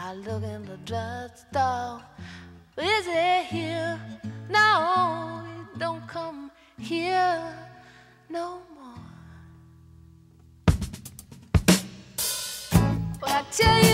I look in the drugstore. Is it here? No, it don't come here no more. Well, I tell you.